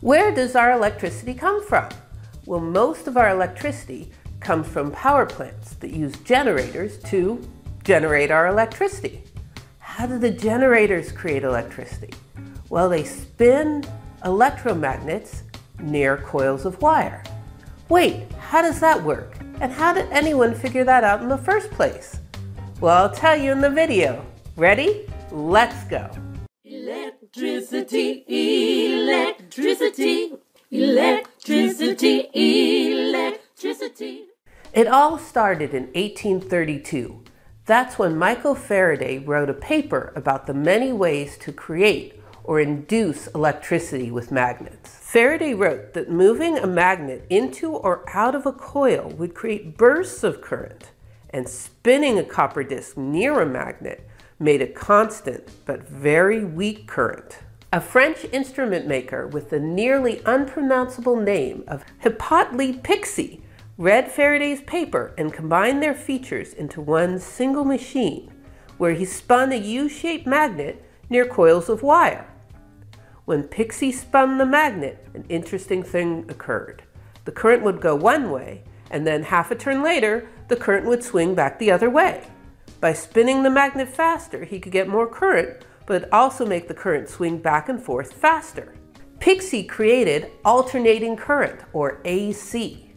Where does our electricity come from? Well, most of our electricity comes from power plants that use generators to generate our electricity. How do the generators create electricity? Well, they spin electromagnets near coils of wire. Wait, how does that work? And how did anyone figure that out in the first place? Well, I'll tell you in the video. Ready? Let's go. Electricity, electricity, electricity, electricity. It all started in 1832. That's when Michael Faraday wrote a paper about the many ways to create or induce electricity with magnets. Faraday wrote that moving a magnet into or out of a coil would create bursts of current, and spinning a copper disc near a magnet made a constant but very weak current. A French instrument maker with the nearly unpronounceable name of Hippolyte Pixii read Faraday's paper and combined their features into one single machine, where he spun a U-shaped magnet near coils of wire. When Pixii spun the magnet, an interesting thing occurred. The current would go one way, and then half a turn later, the current would swing back the other way. By spinning the magnet faster, he could get more current, but also make the current swing back and forth faster. Pixii created alternating current, or AC.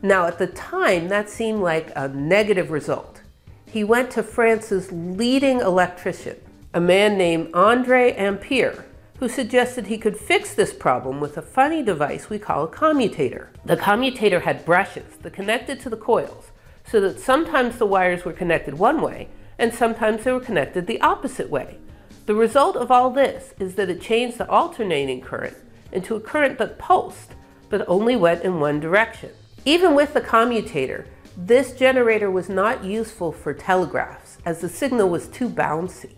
Now, at the time, that seemed like a negative result. He went to France's leading electrician, a man named Andre Ampere, who suggested he could fix this problem with a funny device we call a commutator. The commutator had brushes that connected to the coils, so that sometimes the wires were connected one way, and sometimes they were connected the opposite way. The result of all this is that it changed the alternating current into a current that pulsed, but only went in one direction. Even with the commutator, this generator was not useful for telegraphs as the signal was too bouncy.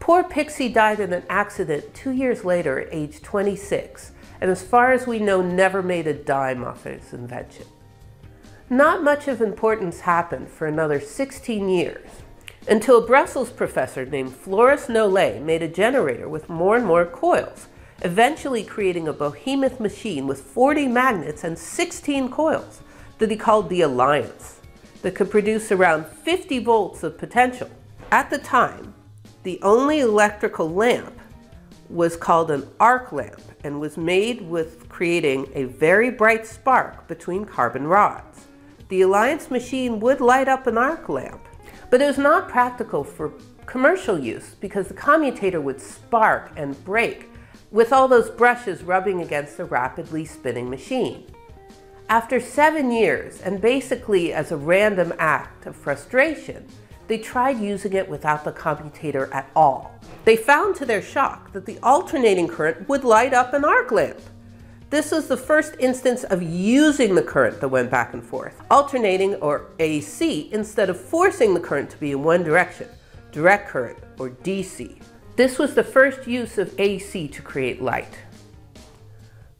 Poor Pixii died in an accident two years later at age 26, and as far as we know, never made a dime off his invention. Not much of importance happened for another 16 years, until a Brussels professor named Floris Nollet made a generator with more and more coils, eventually creating a behemoth machine with 40 magnets and 16 coils that he called the Alliance, that could produce around 50 volts of potential. At the time, the only electrical lamp was called an arc lamp and was made with creating a very bright spark between carbon rods. The Alliance machine would light up an arc lamp, but it was not practical for commercial use because the commutator would spark and break with all those brushes rubbing against the rapidly spinning machine. After seven years, and basically as a random act of frustration, they tried using it without the commutator at all. They found to their shock that the alternating current would light up an arc lamp. This was the first instance of using the current that went back and forth, alternating or AC instead of forcing the current to be in one direction, direct current or DC. This was the first use of AC to create light.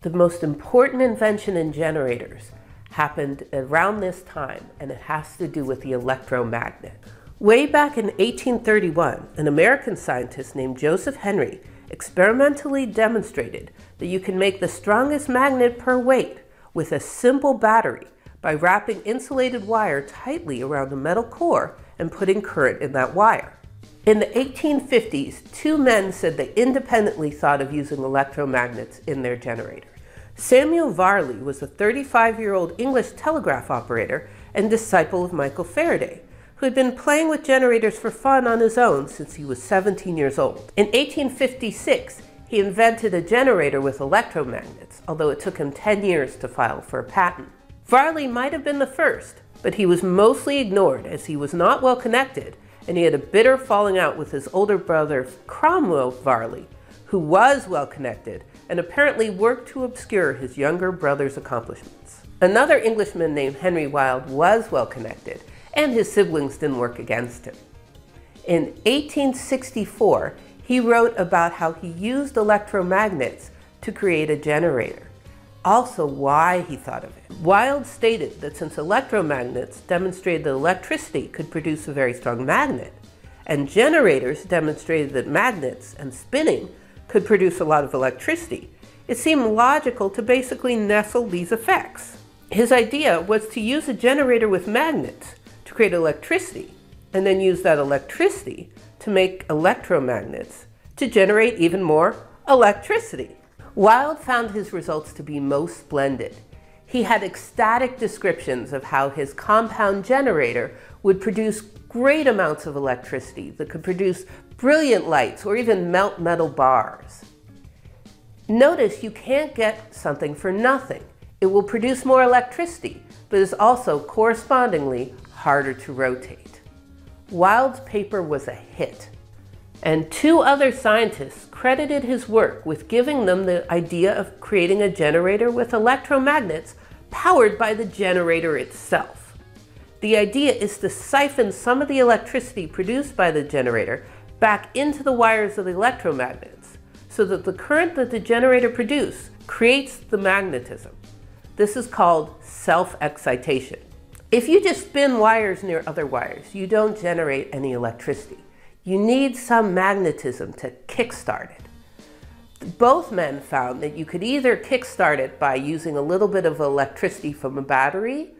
The most important invention in generators happened around this time, and it has to do with the electromagnet. Way back in 1831, an American scientist named Joseph Henry experimentally demonstrated that you can make the strongest magnet per weight with a simple battery by wrapping insulated wire tightly around a metal core and putting current in that wire. In the 1850s, two men said they independently thought of using electromagnets in their generator. Samuel Varley was a 35 year old English telegraph operator and disciple of Michael Faraday, who had been playing with generators for fun on his own since he was 17 years old. In 1856, he invented a generator with electromagnets, although it took him 10 years to file for a patent. Varley might have been the first, but he was mostly ignored as he was not well connected and he had a bitter falling out with his older brother Cromwell Varley, who was well connected and apparently worked to obscure his younger brother's accomplishments. Another Englishman named Henry Wilde was well connected, and his siblings didn't work against him. In 1864, he wrote about how he used electromagnets to create a generator also why he thought of it. Wilde stated that since electromagnets demonstrated that electricity could produce a very strong magnet, and generators demonstrated that magnets and spinning could produce a lot of electricity, it seemed logical to basically nestle these effects. His idea was to use a generator with magnets create electricity, and then use that electricity to make electromagnets to generate even more electricity. Wilde found his results to be most splendid. He had ecstatic descriptions of how his compound generator would produce great amounts of electricity that could produce brilliant lights or even melt metal bars. Notice you can't get something for nothing. It will produce more electricity, but is also correspondingly harder to rotate. Wilde's paper was a hit, and two other scientists credited his work with giving them the idea of creating a generator with electromagnets powered by the generator itself. The idea is to siphon some of the electricity produced by the generator back into the wires of the electromagnets so that the current that the generator produces creates the magnetism. This is called self-excitation. If you just spin wires near other wires, you don't generate any electricity. You need some magnetism to kickstart it. Both men found that you could either kickstart it by using a little bit of electricity from a battery,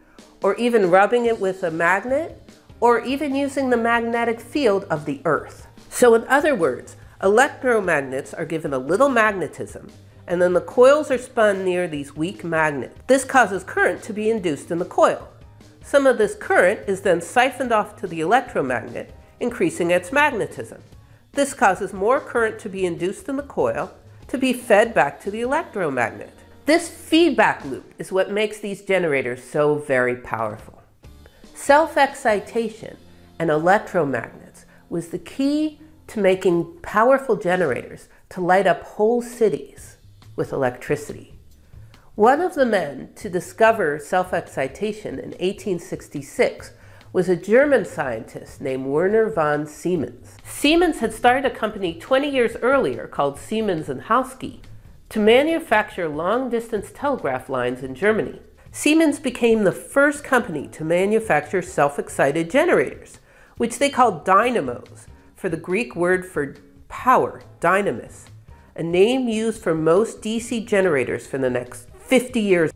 or even rubbing it with a magnet, or even using the magnetic field of the Earth. So in other words, electromagnets are given a little magnetism, and then the coils are spun near these weak magnets. This causes current to be induced in the coil. Some of this current is then siphoned off to the electromagnet, increasing its magnetism. This causes more current to be induced in the coil to be fed back to the electromagnet. This feedback loop is what makes these generators so very powerful. Self-excitation and electromagnets was the key to making powerful generators to light up whole cities with electricity. One of the men to discover self-excitation in 1866 was a German scientist named Werner von Siemens. Siemens had started a company 20 years earlier called Siemens and Halske to manufacture long-distance telegraph lines in Germany. Siemens became the first company to manufacture self-excited generators, which they called dynamos, for the Greek word for power, dynamis, a name used for most DC generators for the next 50 years.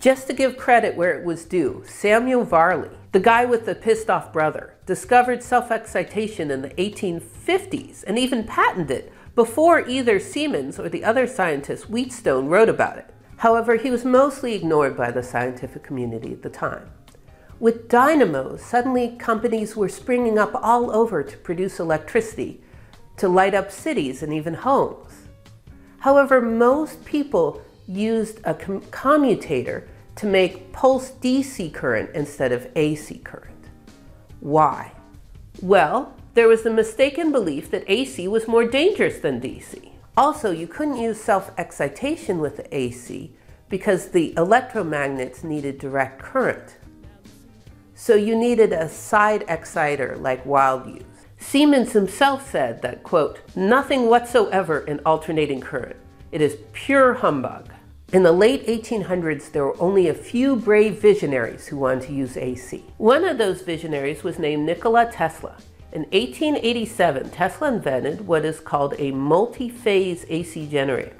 Just to give credit where it was due, Samuel Varley, the guy with the pissed off brother, discovered self-excitation in the 1850s and even patented it before either Siemens or the other scientist Wheatstone wrote about it. However, he was mostly ignored by the scientific community at the time. With dynamos, suddenly companies were springing up all over to produce electricity, to light up cities and even homes. However, most people used a com commutator to make pulse DC current instead of AC current. Why? Well, there was the mistaken belief that AC was more dangerous than DC. Also, you couldn't use self-excitation with the AC because the electromagnets needed direct current. So you needed a side exciter like Wilde used. Siemens himself said that, quote, nothing whatsoever in alternating current. It is pure humbug. In the late 1800s, there were only a few brave visionaries who wanted to use AC. One of those visionaries was named Nikola Tesla. In 1887, Tesla invented what is called a multi-phase AC generator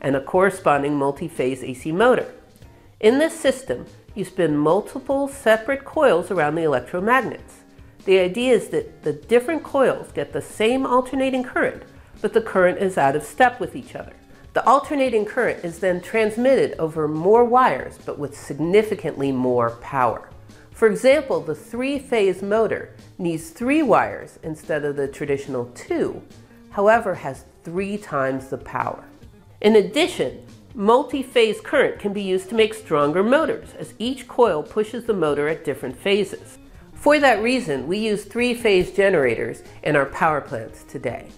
and a corresponding multi-phase AC motor. In this system, you spin multiple separate coils around the electromagnets. The idea is that the different coils get the same alternating current, but the current is out of step with each other. The alternating current is then transmitted over more wires, but with significantly more power. For example, the three-phase motor needs three wires instead of the traditional two, however has three times the power. In addition, multi-phase current can be used to make stronger motors, as each coil pushes the motor at different phases. For that reason, we use three-phase generators in our power plants today.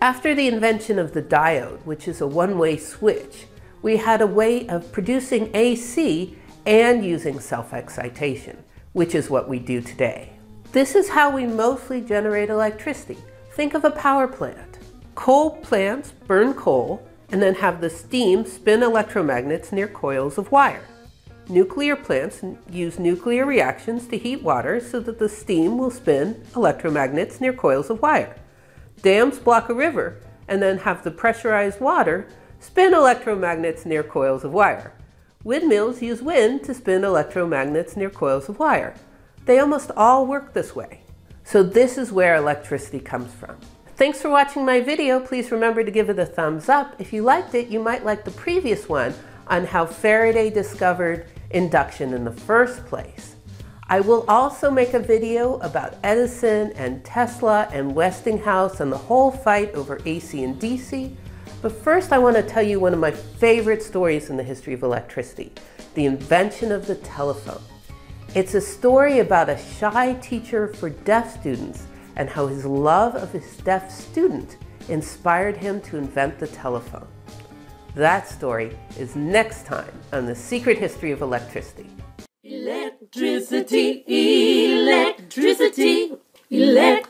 After the invention of the diode, which is a one-way switch, we had a way of producing AC and using self-excitation, which is what we do today. This is how we mostly generate electricity. Think of a power plant. Coal plants burn coal and then have the steam spin electromagnets near coils of wire. Nuclear plants use nuclear reactions to heat water so that the steam will spin electromagnets near coils of wire. Dams block a river and then have the pressurized water spin electromagnets near coils of wire. Windmills use wind to spin electromagnets near coils of wire. They almost all work this way. So this is where electricity comes from. Thanks for watching my video. Please remember to give it a thumbs up. If you liked it, you might like the previous one on how Faraday discovered induction in the first place. I will also make a video about Edison and Tesla and Westinghouse and the whole fight over AC and DC. But first I want to tell you one of my favorite stories in the history of electricity, the invention of the telephone. It's a story about a shy teacher for deaf students and how his love of his deaf student inspired him to invent the telephone. That story is next time on The Secret History of Electricity. Electricity, electricity, electricity.